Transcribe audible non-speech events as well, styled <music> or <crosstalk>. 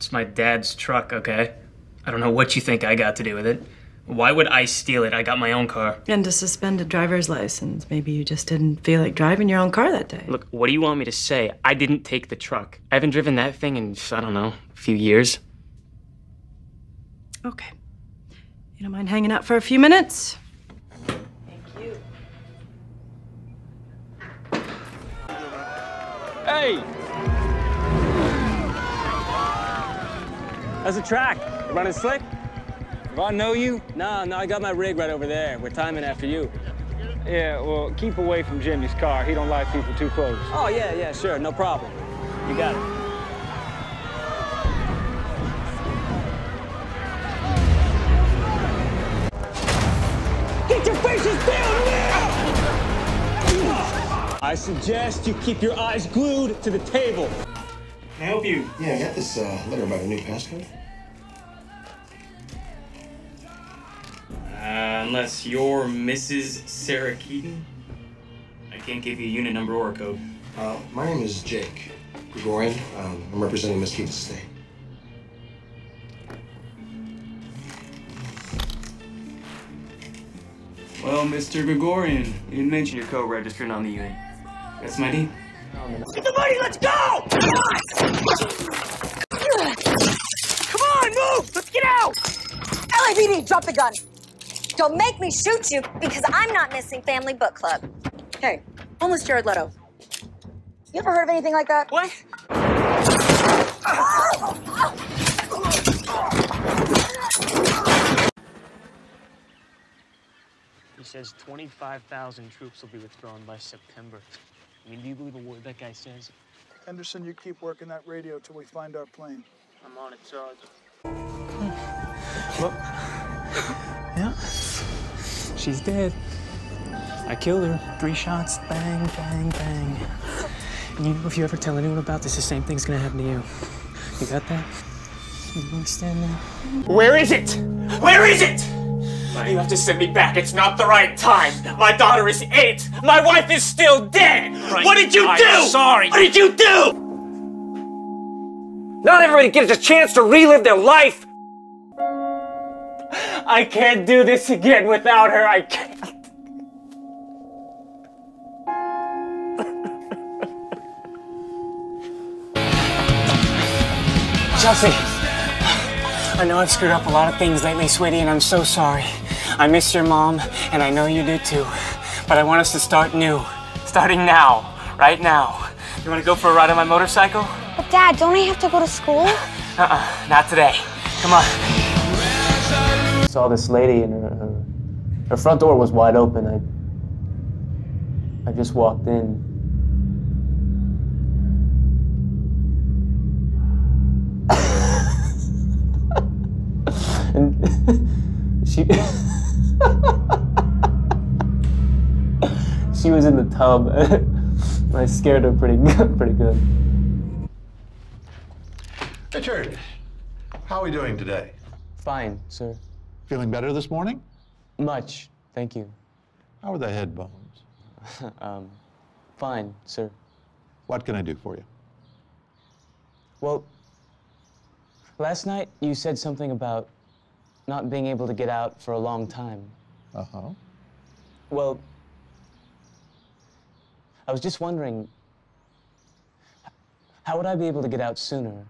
It's my dad's truck, okay? I don't know what you think I got to do with it. Why would I steal it? I got my own car. And a suspended driver's license. Maybe you just didn't feel like driving your own car that day. Look, what do you want me to say? I didn't take the truck. I haven't driven that thing in, I don't know, a few years. Okay. You don't mind hanging out for a few minutes? Thank you. Hey! How's the track? Running slick? Ron know you? No, no, I got my rig right over there. We're timing after you. Yeah, well, keep away from Jimmy's car. He don't like people too close. Oh, yeah, yeah, sure, no problem. You got it. Get your faces down now! I suggest you keep your eyes glued to the table. Can I help you? Yeah, I got this uh, letter about a new passcode. Uh, unless you're Mrs. Sarah Keaton, I can't give you a unit number or a code. Uh, my name is Jake Gregorian. Um, I'm representing Miss Keaton's estate. Well, Mr. Gregorian, you didn't mention your co-registered on the unit. That's my deed. Get the money, let's go! Come on, move! Let's get out! LAPD, drop the gun. Don't make me shoot you because I'm not missing family book club. Hey, homeless Jared Leto. You ever heard of anything like that? What? He says 25,000 troops will be withdrawn by September. I mean, do you believe a word that guy says? Henderson, you keep working that radio till we find our plane. I'm on it, Sarge. Look. Yeah. She's dead. I killed her. Three shots. Bang, bang, bang. And you know, if you ever tell anyone about this, the same thing's gonna happen to you. You got that? You understand that? Where is it? Where is it? You have to send me back. It's not the right time. My daughter is eight. My wife is still dead. What did you I'm do? sorry. What did you do? Not everybody gets a chance to relive their life. I can't do this again without her. I can't. Chelsea, I know I've screwed up a lot of things lately, sweetie, and I'm so sorry. I miss your mom, and I know you do too. But I want us to start new. Starting now. Right now. You want to go for a ride on my motorcycle? But Dad, don't I have to go to school? Uh-uh, not today. Come on. Saw this lady, and her, her, her front door was wide open. I, I just walked in. <laughs> and she <laughs> she was in the tub. <laughs> I scared her pretty good, pretty good. Richard, how are we doing today? Fine, sir. Feeling better this morning? Much, thank you. How are the head bones? <laughs> um, fine, sir. What can I do for you? Well, last night you said something about not being able to get out for a long time. Uh huh. Well, I was just wondering, how would I be able to get out sooner?